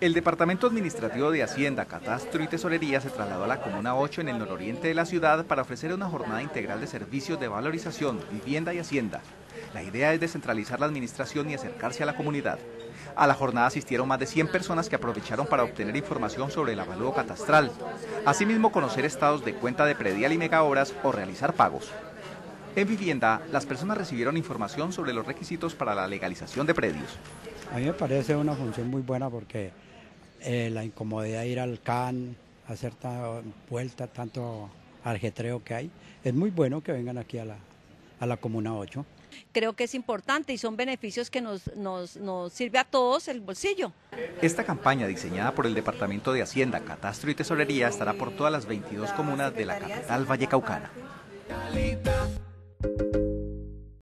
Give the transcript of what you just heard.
El Departamento Administrativo de Hacienda, Catastro y Tesorería se trasladó a la Comuna 8 en el nororiente de la ciudad para ofrecer una jornada integral de servicios de valorización, vivienda y hacienda. La idea es descentralizar la administración y acercarse a la comunidad. A la jornada asistieron más de 100 personas que aprovecharon para obtener información sobre el avalúo catastral. Asimismo, conocer estados de cuenta de predial y megaobras o realizar pagos. En vivienda, las personas recibieron información sobre los requisitos para la legalización de predios. A mí me parece una función muy buena porque eh, la incomodidad de ir al CAN, hacer vuelta, tanto ajetreo que hay. Es muy bueno que vengan aquí a la, a la Comuna 8. Creo que es importante y son beneficios que nos, nos, nos sirve a todos el bolsillo. Esta campaña diseñada por el Departamento de Hacienda, Catastro y Tesorería estará por todas las 22 comunas de la capital vallecaucana.